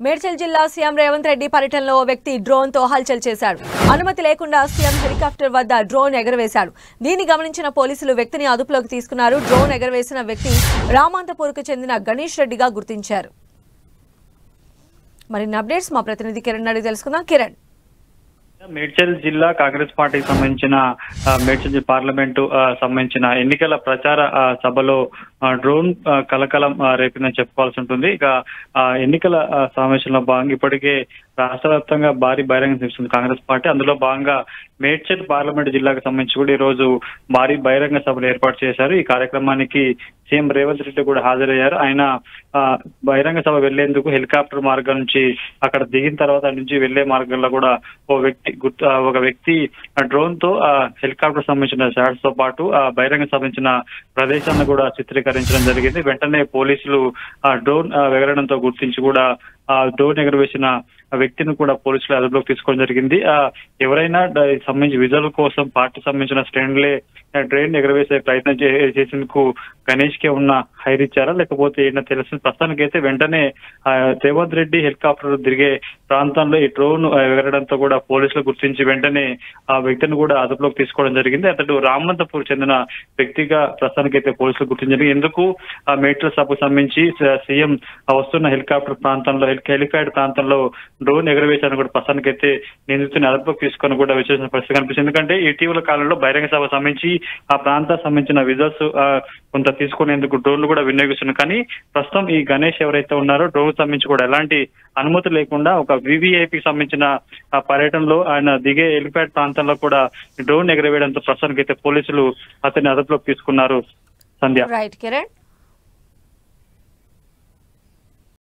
మేడ్చల్ జిల్లా సీఎం రేవంత్ రెడ్డి పర్యటనలో ఓ వ్యక్తి డ్రోన్తో హల్చల్ చేశాడు అనుమతి లేకుండా సీఎం హెలికాప్టర్ వద్ద డ్రోన్ ఎగరవేశాడు దీన్ని గమనించిన పోలీసులు వ్యక్తిని అదుపులోకి తీసుకున్నారు. డ్రోన్ ఎగరవేసిన వ్యక్తి రామాంతపూర్కు చెందిన గణేష్ రెడ్డిగా గుర్తించారు. మరిన్ని అప్డేట్స్ మా ప్రతినిధి కిరణ్ అడిగి తెలుసుకుందాం. కిరణ్. మేడ్చల్ జిల్లా కాంగ్రెస్ పార్టీకి సంబంధించిన మేడ్చల్ పార్లమెంటు సంబంధించిన ఎన్నికల ప్రచార సభలో డ్రోన్ కలకలం రేపిందని చెప్పుకోవాల్సి ఉంటుంది. ఇక ఆ, ఎన్నికల సమావేశంలో భాగంగా ఇప్పటికే రాష్ట్ర వ్యాప్తంగా భారీ బహిరంగ చేస్తుంది కాంగ్రెస్ పార్టీ అందులో భాగంగా మేడ్చల్ పార్లమెంట్ జిల్లాకు సంబంధించి కూడా ఈ రోజు భారీ బహిరంగ సభలు ఏర్పాటు చేశారు. ఈ కార్యక్రమానికి సీఎం రేవంత్ రెడ్డి కూడా హాజరయ్యారు. ఆయన ఆ, బహిరంగ సభ వెళ్ళేందుకు హెలికాప్టర్ మార్గం నుంచి అక్కడ దిగిన తర్వాత నుంచి వెళ్ళే మార్గంలో కూడా ఓ వ్యక్తి గుర్తు ఒక వ్యక్తి డ్రోన్తో ఆ హెలికాప్టర్ సంబంధించిన షాట్స్తో పాటు ఆ బహిరంగ సంబంధించిన ప్రదేశాన్ని కూడా చిత్రీకరించడం జరిగింది. వెంటనే పోలీసులు ఆ డ్రోన్ ఎగరడంతో గుర్తించి కూడా ఆ డ్రోన్ ఎగరవేసిన వ్యక్తిని కూడా పోలీసులు అదుపులోకి తీసుకోవడం జరిగింది. ఆ ఎవరైనా సంబంధించి విజువల్ కోసం పార్టీ సంబంధించిన స్టాండ్లే డ్రైన్ ఎగరవేసే ప్రయత్నం చేసేందుకు గణేష్కి ఉన్న హైర్ ఇచ్చారా? లేకపోతే ఏంటో తెలిసిన ప్రస్తుతానికైతే వెంటనే రేవంత్ రెడ్డి హెలికాప్టర్ తిరిగే ప్రాంతంలో ఈ డ్రోన్ ఎగరడంతో కూడా పోలీసులు గుర్తించి వెంటనే ఆ వ్యక్తిని కూడా అదుపులోకి తీసుకోవడం జరిగింది. అతడు రామనంతపూర్ చెందిన వ్యక్తిగా ప్రస్తుతానికైతే పోలీసులు గుర్తించారు ఎందుకు ఆ మేటర్ సభకు సంబంధించి సీఎం ఆ వస్తున్న హెలికాప్టర్ ప్రాంతంలో హెలికాప్టర్ ప్రాంతంలో డ్రోన్ ఎగరవేశారని కూడా ప్రస్తుతానికైతే నిందితుని అదుపులోకి తీసుకొని కూడా విచారించిన పరిస్థితి కనిపిస్తుంది. ఎందుకంటే ఇటీవల కాలంలో బహిరంగ సభ సంబంధించి ఆ ప్రాంతానికి సంబంధించిన విజువల్స్ కొంత తీసుకునేందుకు డ్రోన్లు కూడా వినియోగిస్తున్నాయి కానీ ప్రస్తుతం ఈ గణేష్ ఎవరైతే ఉన్నారో డ్రోన్ సంబంధించి కూడా ఎలాంటి అనుమతి లేకుండా ఒక వివిఐపి సంబంధించిన ఆ పర్యటనలో ఆయన దిగే హెలిప్యాడ్ ప్రాంతంలో కూడా డ్రోన్ ఎగరవేయడంతో ప్రస్తుతానికైతే పోలీసులు అతన్ని అదుపులోకి తీసుకున్నారు. సంధ్య. రైట్ కిరణ్